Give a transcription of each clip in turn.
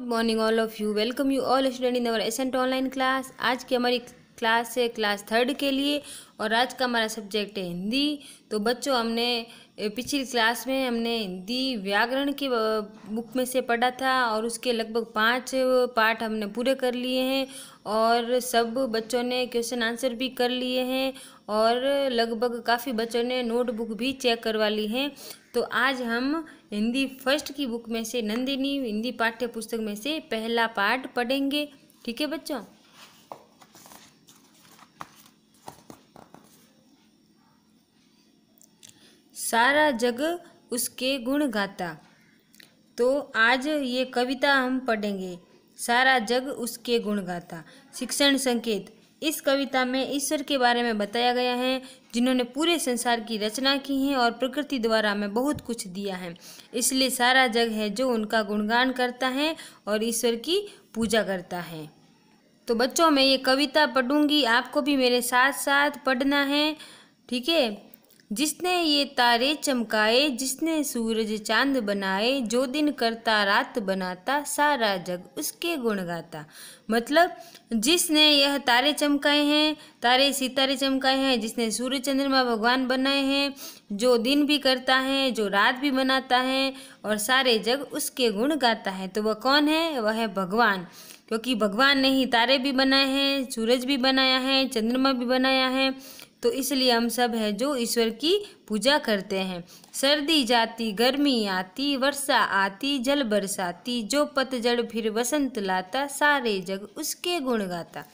Good morning all of you welcome you all student in our ascent online class आज की हमारी class है class third के लिए और आज का हमारा सब्जेक्ट है हिंदी। तो बच्चों, हमने पिछली क्लास में हमने हिंदी व्याकरण की बुक में से पढ़ा था और उसके लगभग पाँच पार्ट हमने पूरे कर लिए हैं और सब बच्चों ने क्वेश्चन आंसर भी कर लिए हैं और लगभग काफ़ी बच्चों ने नोटबुक भी चेक करवा ली हैं। तो आज हम हिंदी फ़र्स्ट की बुक में से नंदिनी हिंदी पाठ्य पुस्तक में से पहला पार्ट पढ़ेंगे। ठीक है बच्चों? सारा जग उसके गुण गाता। तो आज ये कविता हम पढ़ेंगे। सारा जग उसके गुण गाता। शिक्षण संकेत। इस कविता में ईश्वर के बारे में बताया गया है जिन्होंने पूरे संसार की रचना की है और प्रकृति द्वारा हमें बहुत कुछ दिया है। इसलिए सारा जग है जो उनका गुणगान करता है और ईश्वर की पूजा करता है। तो बच्चों, मैं ये कविता पढ़ूँगी। आपको भी मेरे साथ साथ पढ़ना है। ठीक है? जिसने ये तारे चमकाए, जिसने सूरज चाँद बनाए, जो दिन करता, रात बनाता, सारा जग उसके गुण गाता। मतलब जिसने यह तारे चमकाए हैं, तारे सितारे चमकाए हैं, जिसने सूर्य चंद्रमा भगवान बनाए हैं, जो दिन भी करता है, जो रात भी बनाता है, और सारे जग उसके गुण गाता है तो वह कौन है? वह है भगवान। क्योंकि भगवान ने ही तारे भी बनाए हैं, सूरज भी बनाया है, चंद्रमा भी बनाया है तो इसलिए हम सब है जो ईश्वर की पूजा करते हैं। सर्दी जाती, गर्मी आती, वर्षा आती, जल बरसाती, जो पतझड़ फिर वसंत लाता, सारे जग उसके गुण गाता।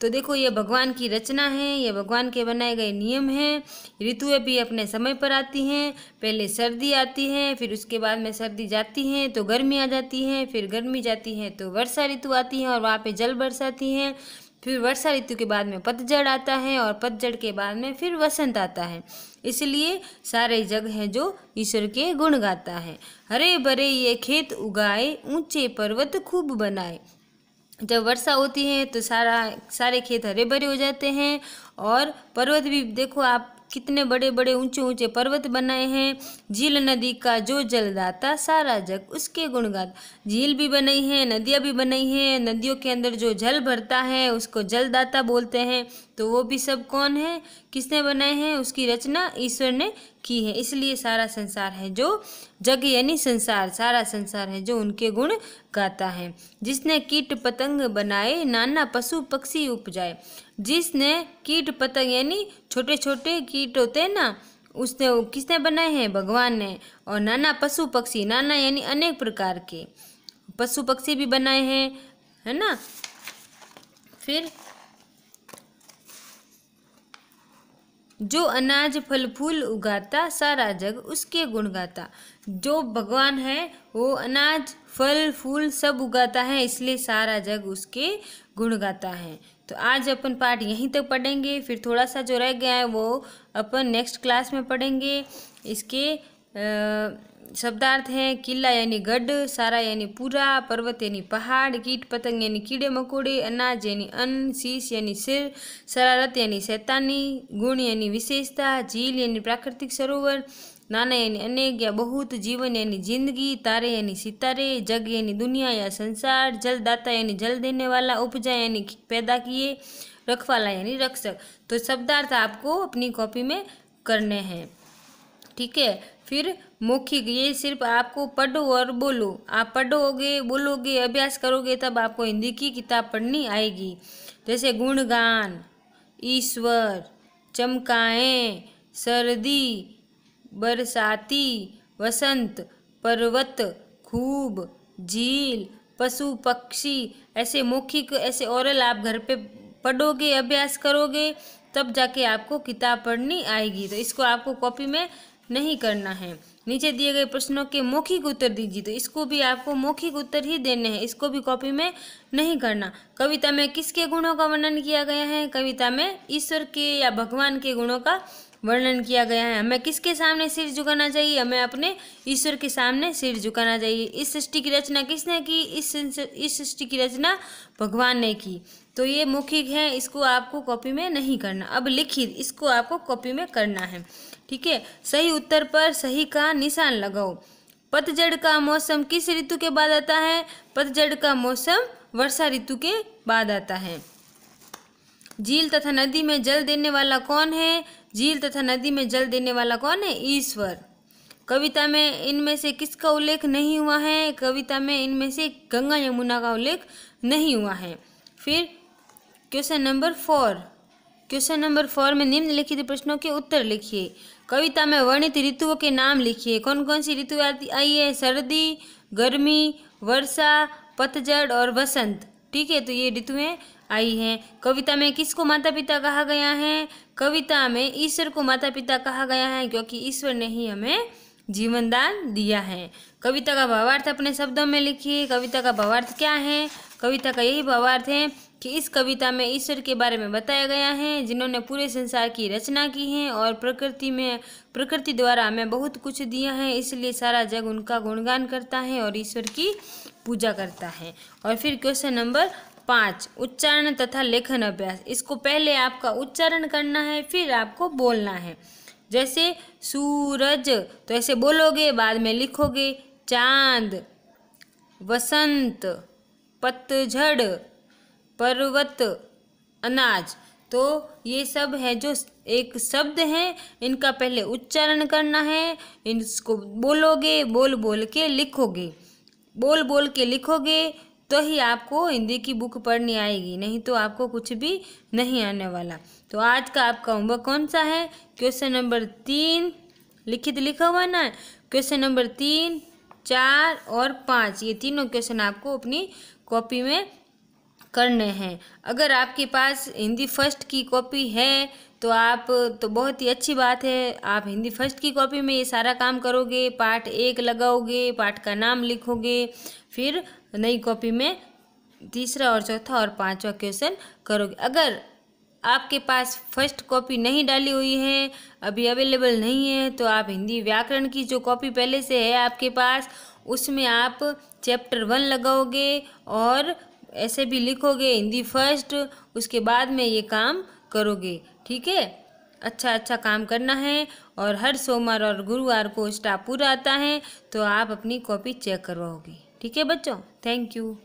तो देखो, ये भगवान की रचना है, ये भगवान के बनाए गए नियम हैं। ऋतुएँ भी अपने समय पर आती हैं, पहले सर्दी आती है, फिर उसके बाद में सर्दी जाती है तो गर्मी आ जाती है, फिर गर्मी जाती है तो वर्षा ऋतु आती है और वहाँ पे जल बरसाती है। फिर वर्षा ऋतु के बाद में पतझड़ आता है और पतझड़ के बाद में फिर वसंत आता है। इसलिए सारे जग हैं जो ईश्वर के गुण गाता है। हरे भरे ये खेत उगाए, ऊँचे पर्वत खूब बनाए। जब वर्षा होती है तो सारा, सारे खेत हरे भरे हो जाते हैं और पर्वत भी देखो आप कितने बड़े बड़े ऊँचे ऊँचे पर्वत बनाए हैं। झील नदी का जो जलदाता सारा जग, उसके गुणगात। झील भी बनाई है, नदियाँ भी बनाई है। नदियों के अंदर जो जल भरता है, उसको जलदाता बोलते हैं। तो वो भी सब कौन है? किसने बनाए हैं? उसकी रचना ईश्वर ने की है। इसलिए सारा संसार है जो जग यानी संसार, सारा संसार है जो उनके गुण गाता है। जिसने कीट पतंग बनाए, नाना पशु पक्षी उपजाए। जिसने कीट पतंग यानी छोटे छोटे कीट होते हैं ना, उसने किसने बनाए हैं? भगवान ने। और नाना पशु पक्षी, नाना यानी अनेक प्रकार के पशु पक्षी भी बनाए हैं, है ना? फिर जो अनाज फल फूल उगाता, सारा जग उसके गुण गाता। जो भगवान है, वो अनाज, फल, फूल सब उगाता है, इसलिए सारा जग उसके गुण गाता है। तो आज अपन पाठ यहीं तक पढ़ेंगे, फिर थोड़ा सा जो रह गया है, वो अपन नेक्स्ट क्लास में पढ़ेंगे। इसके शब्दार्थ हैं किला यानी गढ़, सारा यानी पूरा, पर्वत यानी पहाड़, कीट पतंग यानी कीड़े मकोड़े, अनाज यानी अन्न, शीश यानी सिर, शरारत यानी शैतानी, गुण यानी विशेषता, झील यानी प्राकृतिक सरोवर, नाना यानी अनेक या बहुत, जीवन यानी ज़िंदगी, तारे यानी सितारे, जग यानी दुनिया या संसार, जलदाता यानी जल देने वाला, उपजा यानी पैदा किए, रखवाला यानी रक्षक। तो शब्दार्थ आपको अपनी कॉपी में करने हैं। ठीक है? फिर मौखिक ये सिर्फ़ आपको पढ़ो और बोलो। आप पढ़ोगे, बोलोगे, अभ्यास करोगे, तब आपको हिंदी की किताब पढ़नी आएगी। जैसे गुणगान, ईश्वर, चमकाएँ, सर्दी, बरसाती, वसंत, पर्वत, खूब, झील, पशु, पक्षी, ऐसे मौखिक, ऐसे औरल आप घर पे पढ़ोगे, अभ्यास करोगे, तब जाके आपको किताब पढ़नी आएगी। तो इसको आपको कॉपी में नहीं करना है। नीचे दिए गए प्रश्नों के मौखिक उत्तर दीजिए तो इसको भी आपको मौखिक उत्तर ही देने हैं। इसको भी कॉपी में नहीं करना। कविता में किसके गुणों का वर्णन किया गया है? कविता में ईश्वर के या भगवान के गुणों का वर्णन किया गया है। हमें किसके सामने सिर झुकाना चाहिए? हमें अपने ईश्वर के सामने सिर झुकाना चाहिए। इस सृष्टि की रचना किसने की? इस इस सृष्टि की रचना भगवान ने की। तो ये मौखिक है, इसको आपको कॉपी में नहीं करना। अब लिखित, इसको आपको कॉपी में करना है। ठीक है? सही उत्तर पर सही का निशान लगाओ। पतझड़ का मौसम किस ऋतु के बाद आता है? पतझड़ का मौसम वर्षा ऋतु के बाद आता है। झील तथा नदी में जल देने वाला कौन है? झील तथा नदी में जल देने वाला कौन है? ईश्वर। कविता में इनमें से किसका उल्लेख नहीं हुआ है? कविता में इनमें से गंगा यमुना का उल्लेख नहीं हुआ है। फिर question number four. Question number four में निम्नलिखित प्रश्नों के उत्तर लिखिए। कविता में वर्णित ऋतुओं के नाम लिखिए। कौन कौन सी ऋतु आई है? सर्दी, गर्मी, वर्षा, पतझड़ और वसंत। ठीक है तो ये ऋतुएँ आई हैं। कविता में किसको माता पिता कहा गया है? कविता में ईश्वर को माता पिता कहा गया है क्योंकि ईश्वर ने ही हमें जीवन दान दिया है। कविता का भावार्थ अपने शब्दों में लिखिए। कविता का भावार्थ क्या है? कविता का यही भावार्थ है कि इस कविता में ईश्वर के बारे में बताया गया है, जिन्होंने पूरे संसार की रचना की है और प्रकृति में, प्रकृति द्वारा हमें बहुत कुछ दिया है, इसलिए सारा जग उनका गुणगान करता है और ईश्वर की पूजा करता है। और फिर क्वेश्चन नंबर पाँच, उच्चारण तथा लेखन अभ्यास। इसको पहले आपका उच्चारण करना है, फिर आपको बोलना है। जैसे सूरज तो ऐसे बोलोगे, बाद में लिखोगे, चाँद, वसंत, पतझड़, पर्वत, अनाज। तो ये सब है जो एक शब्द है, इनका पहले उच्चारण करना है इसको बोलोगे, बोल बोल के लिखोगे। बोल बोल के लिखोगे तो ही आपको हिंदी की बुक पढ़नी आएगी, नहीं तो आपको कुछ भी नहीं आने वाला। तो आज का आपका होमवर्क कौन सा है? क्वेश्चन नंबर तीन, लिखित लिखा हुआ ना? क्वेश्चन नंबर तीन, चार और पाँच, ये तीनों क्वेश्चन आपको अपनी कॉपी में करने हैं। अगर आपके पास हिंदी फ़र्स्ट की कॉपी है तो आप तो बहुत ही अच्छी बात है, आप हिंदी फ़र्स्ट की कॉपी में ये सारा काम करोगे पार्ट एक लगाओगे, पाठ का नाम लिखोगे, फिर नई कॉपी में तीसरा और चौथा और पांचवा क्वेश्चन करोगे। अगर आपके पास फ़र्स्ट कॉपी नहीं डाली हुई है, अभी अवेलेबल नहीं है तो आप हिंदी व्याकरण की जो कॉपी पहले से है आपके पास, उसमें आप चैप्टर वन लगाओगे और ऐसे भी लिखोगे हिंदी फ़र्स्ट, उसके बाद में ये काम करोगे। ठीक है? अच्छा अच्छा काम करना है और हर सोमवार और गुरुवार को स्टाफ पूरा आता है तो आप अपनी कॉपी चेक करवाओगे। ठीक है बच्चों? Thank you